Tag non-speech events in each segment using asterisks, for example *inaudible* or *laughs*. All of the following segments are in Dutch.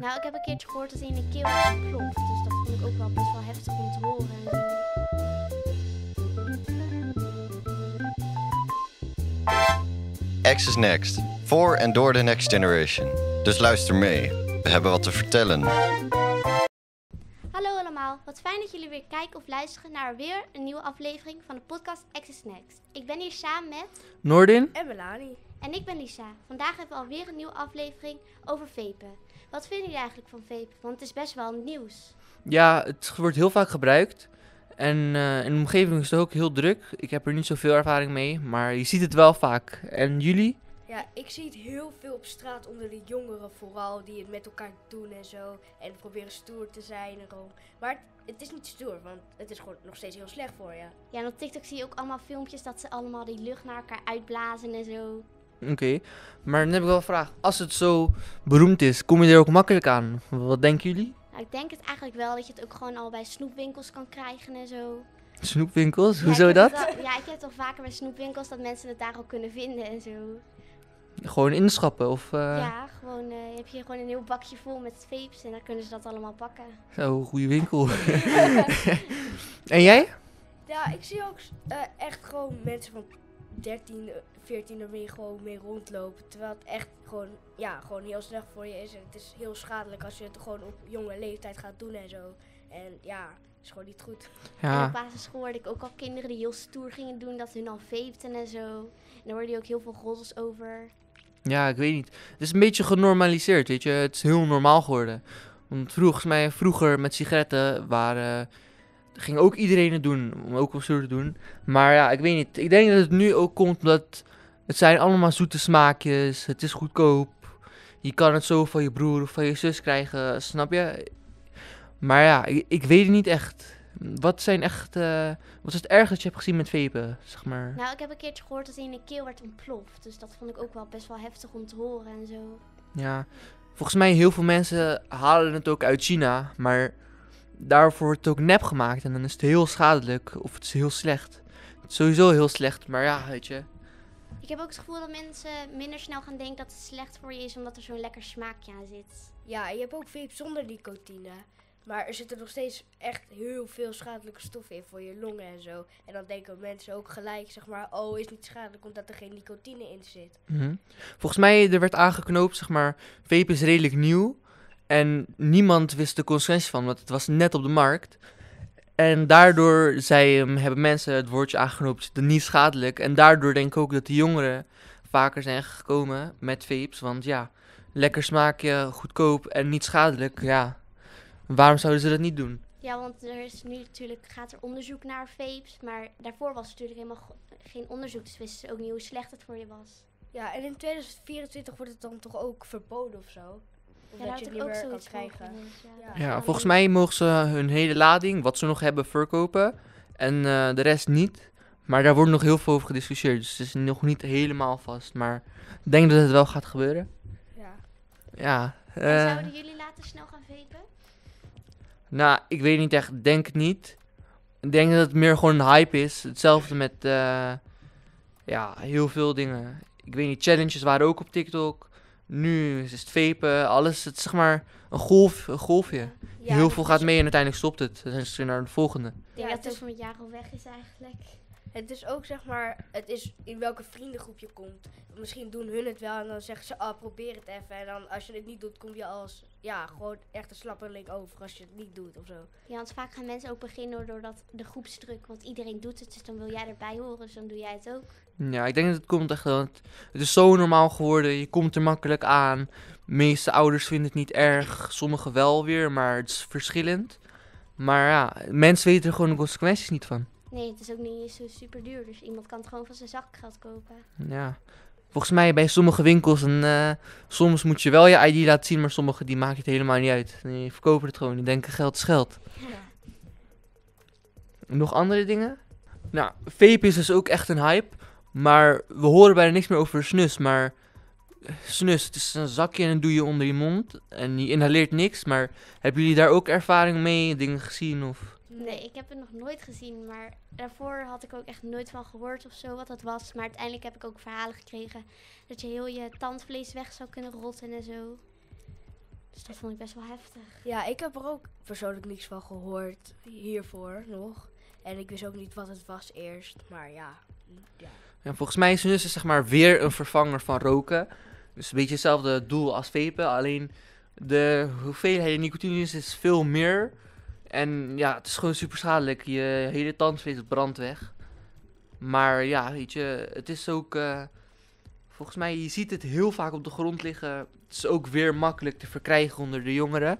Nou, ik heb een keertje gehoord dat hij in de keel klopt. Dus dat vond ik ook wel best wel heftig om te horen. En zo. X is next. Voor en door de next generation. Dus luister mee. We hebben wat te vertellen. Hallo allemaal, wat fijn dat jullie weer kijken of luisteren naar weer een nieuwe aflevering van de podcast Access Next. Ik ben hier samen met Noordin? En Melanie. En ik ben Lisa. Vandaag hebben we alweer een nieuwe aflevering over vapen. Wat vinden jullie eigenlijk van vapen? Want het is best wel nieuws. Ja, het wordt heel vaak gebruikt. En eh, in de omgeving is het ook heel druk. Ik heb er niet zoveel ervaring mee, maar je ziet het wel vaak. En jullie? Ja, ik zie het heel veel op straat onder de jongeren vooral, die het met elkaar doen en zo. En proberen stoer te zijn en gewoon. Maar het, het is niet stoer, want het is gewoon nog steeds heel slecht voor je. Ja, en op TikTok zie je ook allemaal filmpjes dat ze allemaal die lucht naar elkaar uitblazen en zo. Oké, maar dan heb ik wel een vraag. Als het zo beroemd is, kom je er ook makkelijk aan? Wat denken jullie? Nou, ik denk het eigenlijk wel dat je het ook gewoon al bij snoepwinkels kan krijgen en zo. Snoepwinkels? Ja, Hoezo dat? ja, ik heb het al vaker bij snoepwinkels dat mensen het daar al kunnen vinden en zo. Gewoon inschappen of... eh, Ja, gewoon, eh, heb je gewoon een heel bakje vol met vapes en dan kunnen ze dat allemaal pakken. Zo, goede winkel. *laughs* en jij? Ja, ik zie ook eh, echt gewoon mensen van 13, eh, 14 er weer gewoon mee rondlopen. Terwijl het echt gewoon, ja, gewoon heel slecht voor je is. En het is heel schadelijk als je het gewoon op jonge leeftijd gaat doen en zo. En ja, het is gewoon niet goed. En op basisschool hoorde ik ook al kinderen die heel stoer gingen doen, dat hun al vapten en zo. En daar hoorde je ook heel veel roddels over. ja, ik weet niet. Het is een beetje genormaliseerd, weet je. Het is heel normaal geworden. Want volgens mij, vroeger met sigaretten waren... ging ook iedereen het doen, om ook zo te doen. Maar ja, ik weet niet. Ik denk dat het nu ook komt omdat... Het zijn allemaal zoete smaakjes, het is goedkoop. Je kan het zo van je broer of van je zus krijgen, snap je? Maar ja, ik, ik weet het niet echt. Wat zijn echt... eh, wat is het ergste dat je hebt gezien met vapen, zeg maar? Nou, ik heb een keertje gehoord dat hij in de keel werd ontploft. Dus dat vond ik ook wel best wel heftig om te horen en zo. Ja, volgens mij heel veel mensen halen het ook uit China, maar daarvoor wordt het ook nep gemaakt en dan is het heel schadelijk of het is heel slecht. Het is sowieso heel slecht, maar ja, weet je. Ik heb ook het gevoel dat mensen minder snel gaan denken dat het slecht voor je is, omdat er zo'n lekker smaakje aan zit. Ja, je hebt ook vape zonder nicotine. Maar er zitten nog steeds echt heel veel schadelijke stoffen in voor je longen en zo. En dan denken mensen ook gelijk, zeg maar, oh, is niet schadelijk omdat er geen nicotine in zit. Mhm. Volgens mij er werd aangeknoopt, zeg maar, vape is redelijk nieuw en niemand wist de consequenties van, want het was net op de markt. En daardoor zei, hebben mensen het woordje aangeknoopt, de niet schadelijk. En daardoor denk ik ook dat de jongeren vaker zijn gekomen met vapes. Want ja, lekker smaakje, goedkoop en niet schadelijk. Ja, waarom zouden ze dat niet doen? Ja, want er is nu natuurlijk, gaat er onderzoek naar vapes. Maar daarvoor was er natuurlijk helemaal geen onderzoek. Dus wisten ze ook niet hoe slecht het voor je was. Ja, en in 2024 wordt het dan toch ook verboden of zo? Of Ja, dat je het niet ook meer kan zoiets van krijgen. Ja. Volgens mij mogen ze hun hele lading, wat ze nog hebben, verkopen. En eh, de rest niet. Maar daar wordt nog heel veel over gediscussieerd. Dus het is nog niet helemaal vast. Maar ik denk dat het wel gaat gebeuren. Ja. Ja. En eh, zouden jullie later snel gaan vapen? nou, ik weet niet echt. Denk het niet. Ik denk dat het meer gewoon een hype is. Hetzelfde met eh, ja, heel veel dingen. Ik weet niet, challenges waren ook op TikTok. Nu is het vapen, alles. Het is zeg maar een golf, een golfje. Ja, heel veel gaat mee en uiteindelijk stopt het. Dan zijn ze weer naar de volgende. Ik denk Ja, dat het over het jaar al weg is eigenlijk. Het is ook zeg maar, het is in welke vriendengroep je komt. Misschien doen hun het wel en dan zeggen ze, ah, probeer het even. En dan als je het niet doet, kom je als, ja, gewoon echt een slapperling over als je het niet doet of zo. Ja, want vaak gaan mensen ook beginnen doordat de groepsdruk, want iedereen doet het, dus dan wil jij erbij horen, dus dan doe jij het ook. Ja, ik denk dat het komt echt. Want het is zo normaal geworden. Je komt er makkelijk aan. De meeste ouders vinden het niet erg. Sommigen wel weer, maar het is verschillend. Maar ja, mensen weten er gewoon de consequenties niet van. Nee, het is ook niet zo super duur, dus iemand kan het gewoon van zijn zakgeld kopen. Ja. Volgens mij bij sommige winkels, en, eh, soms moet je wel je ID laten zien, maar sommige die maken het helemaal niet uit. Die verkopen het gewoon, die denken geld is geld. Ja. Nog andere dingen? Nou, vape is dus ook echt een hype. Maar we horen bijna niks meer over snus. Maar eh, snus, het is een zakje en dat doe je onder je mond. En je inhaleert niks. Maar hebben jullie daar ook ervaring mee? Dingen gezien? Of... Nee, ik heb het nog nooit gezien, maar daarvoor had ik ook echt nooit van gehoord of zo wat dat was. Maar uiteindelijk heb ik ook verhalen gekregen dat je heel je tandvlees weg zou kunnen rotten en zo. Dus dat vond ik best wel heftig. Ja, ik heb er ook persoonlijk niks van gehoord hiervoor nog. En ik wist ook niet wat het was eerst. Maar ja, ja. En volgens mij is dus zeg maar weer een vervanger van roken. Dus een beetje hetzelfde doel als vapen. Alleen de hoeveelheid nicotine is veel meer. En ja, het is gewoon super schadelijk. Je hele tandvlees brandt weg. Maar ja, weet je, het is ook... eh, volgens mij, je ziet het heel vaak op de grond liggen. Het is ook weer makkelijk te verkrijgen onder de jongeren.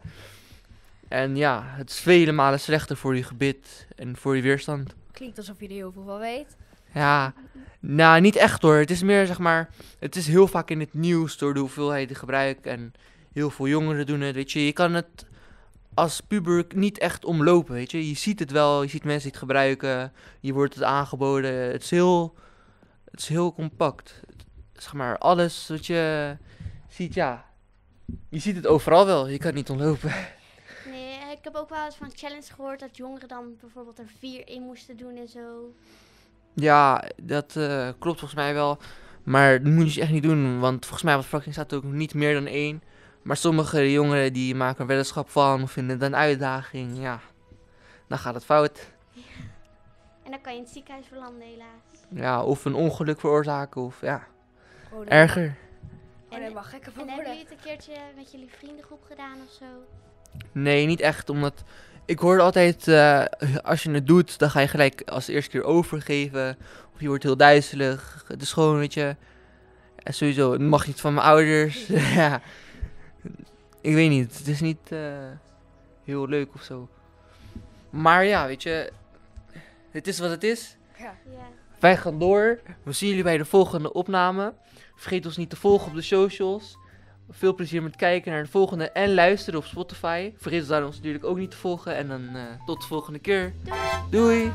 En ja, het is vele malen slechter voor je gebit en voor je weerstand. klinkt alsof je er heel veel van weet. Ja, nou, niet echt hoor. Het is meer zeg maar. Het is heel vaak in het nieuws door de hoeveelheid gebruik. En heel veel jongeren doen het. Weet je, je kan het als puber niet echt omlopen. Weet je, je ziet het wel. Je ziet mensen die het gebruiken. Je wordt het aangeboden. Het is heel. Het is heel compact. Zeg maar, alles wat je ziet, ja. Je ziet het overal wel. Je kan het niet omlopen. Nee, ik heb ook wel eens van challenge gehoord dat jongeren dan bijvoorbeeld er vier in moesten doen en zo. Ja, dat eh, klopt volgens mij wel. Maar dat moet je echt niet doen. Want volgens mij de verwachting staat ook niet meer dan één. Maar sommige jongeren die maken er weddenschap van. Of vinden het een uitdaging. Ja, dan gaat het fout. En dan kan je in het ziekenhuis belanden helaas. Ja, of een ongeluk veroorzaken. Of ja, Gewoon erger. Oh, nee, mag gekker van En hebben jullie het een keertje met jullie vriendengroep gedaan of zo? Nee, niet echt. Omdat ik hoorde altijd, eh, als je het doet, dan ga je gelijk als eerste keer overgeven. Of je wordt heel duizelig. Het is gewoon, weet je. En sowieso, het mag niet van mijn ouders. *laughs* ja. Ik weet niet. Het is niet eh, heel leuk of zo. Maar ja, weet je. Het is wat het is. Ja. Ja. Wij gaan door. We zien jullie bij de volgende opname. Vergeet ons niet te volgen op de socials. Veel plezier met kijken naar de volgende en luisteren op Spotify. Vergeet ons daar ons natuurlijk ook niet te volgen. En dan eh, tot de volgende keer. Doei!